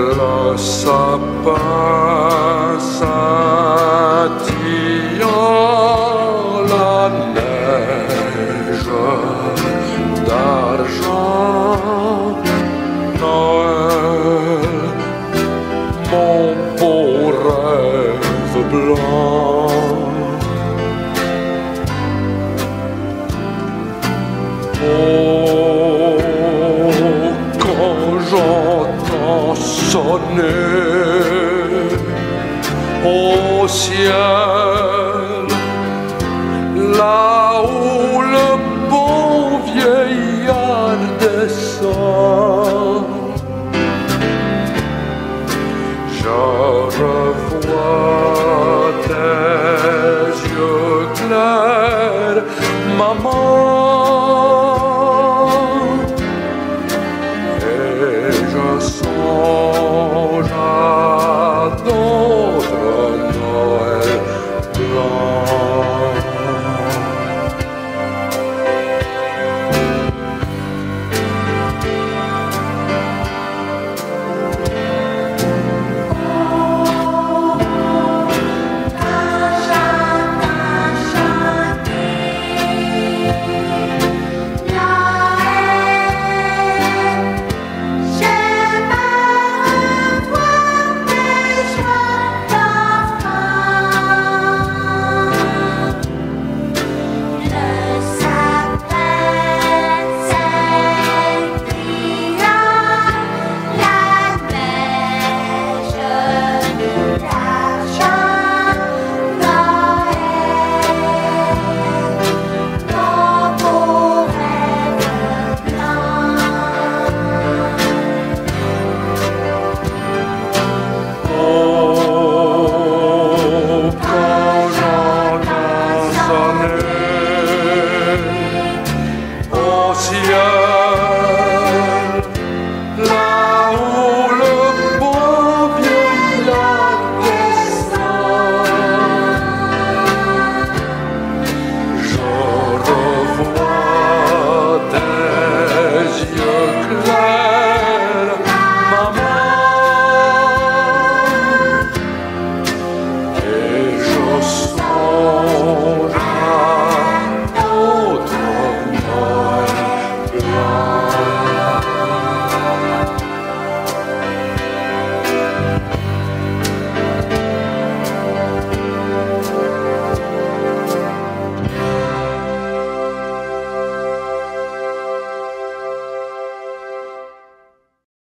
Le sapin scintillant la neige d'argent. Noël, mon beau rêve blanc. au ciel, là où le bon vieillard descend. Je revois tes yeux clairs, maman.